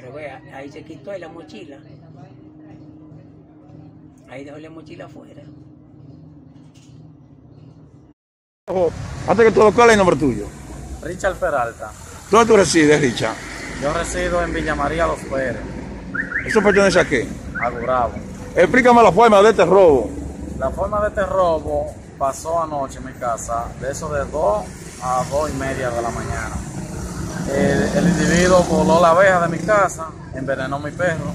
Pero vea, ahí se quitó la mochila. Ahí dejó la mochila afuera. Antes que todo, ¿cuál es el nombre tuyo? Richard Peralta. ¿Dónde tú resides, Richard? Yo resido en Villa María Los Pérez, ¿Eso pertenece a qué? a Gurabo. Explícame la forma de este robo. La forma de este robo pasó anoche en mi casa, de eso de 2 a 2 y media de la mañana. El, el individuo voló la abeja de mi casa, envenenó mi perro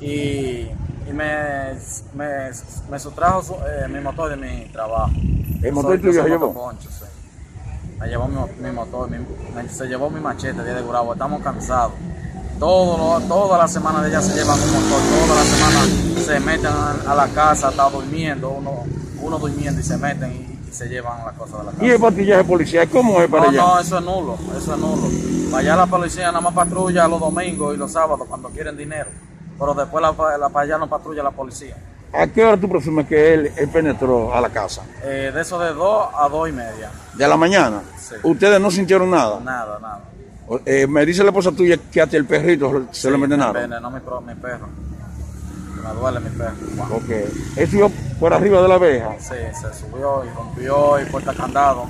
y, y me, me, me sustrajo su- eh, mi motor de mi trabajo. ¿El motor tuyo se llevó? sí. Me llevó mi, mi motor, mi- me- se llevó mi machete de Gurabo, estamos cansados. Todo, toda la semana de ella se llevan un motor, toda la semana se meten a, a la casa, está durmiendo, uno, uno durmiendo y se meten y, y se llevan las cosas de la casa. ¿Y el patillaje policial? ¿Cómo es para No, allá? no, eso es nulo, eso es nulo. Para allá la policía nada más patrulla los domingos y los sábados cuando quieren dinero. Pero después la, la, para allá no patrulla la policía. ¿A qué hora tú presumes que él, él penetró a la casa? Eh, de eso de 2 a 2 y media. ¿De la mañana? Sí. ¿Ustedes no sintieron nada? Nada, nada. Eh, me dice la esposa tuya que hasta el perrito se lo envenenaron. Me envenenó mi, pro- mi perro. Me duele mi perro. Wow. Ok. Él subió por arriba de la abeja. Sí, se subió y rompió y puerta candado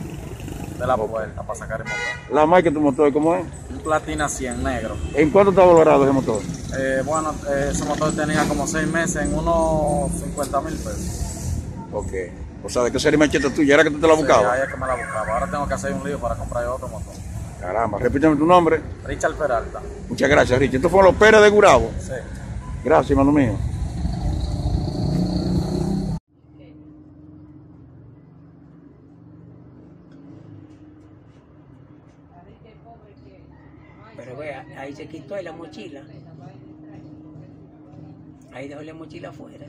de la puerta para sacar el motor. La marca de tu motor, ¿cómo es? Un platina 100 negro. ¿En cuánto está valorado ese motor? Eh, bueno, eh, ese motor tenía como 6 meses en unos 50 mil pesos. Ok. O sea, ¿de qué sería machete tuya? ¿Era que tú te la Sí, buscabas? ahí es que me la buscaba. Ahora tengo que hacer un lío para comprar otro motor. Caramba, repíteme tu nombre. Richard Peralta. Muchas gracias, Richard. Estos fueron los Pérez de Gurabo. Sí. Gracias, hermano mío. Pero vea, ahí se quitó la mochila. Ahí dejó la mochila afuera.